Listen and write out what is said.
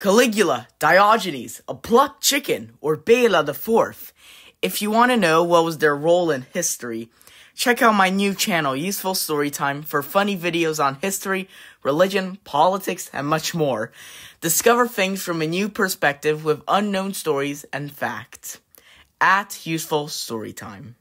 Caligula, Diogenes, a plucked chicken, or Bela the Fourth. If you want to know what was their role in history, check out my new channel, Useful Storytime, for funny videos on history, religion, politics, and much more. Discover things from a new perspective with unknown stories and facts. At Useful Storytime.